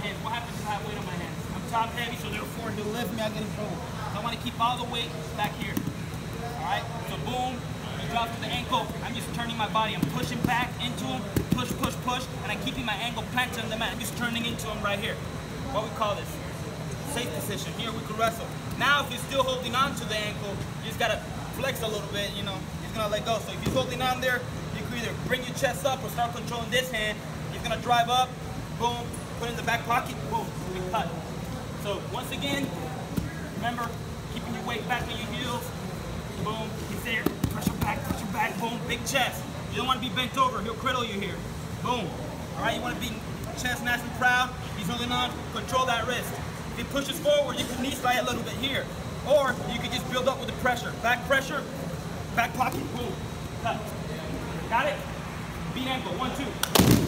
hands. What happens if I have weight on my hands? I'm top heavy, so therefore he'll lift me, I get in trouble. So I want to keep all the weight back here. All right, so boom, he drops to the ankle. I'm just turning my body. I'm pushing back into him, push, push, push, and I'm keeping my ankle planted on the mat. I'm just turning into him right here. What we call this? Safe position. Here we can wrestle. Now, if you're still holding on to the ankle, you just gotta flex a little bit, you know, he's gonna let go. So if he's holding on there, you can either bring your chest up or start controlling this hand. He's gonna drive up, boom, put it in the back pocket, boom, cut. So once again, remember, keeping your weight back on your heels, boom, he's there, pressure back, pressure back, boom, big chest. You don't wanna be bent over, he'll cradle you here, boom. All right, you wanna be chest nice and proud, he's holding on, control that wrist. If he pushes forward, you can knee slide a little bit here. Or you can just build up with the pressure. Back pressure, back pocket, boom, cut. Got it? Beat ankle, one, two.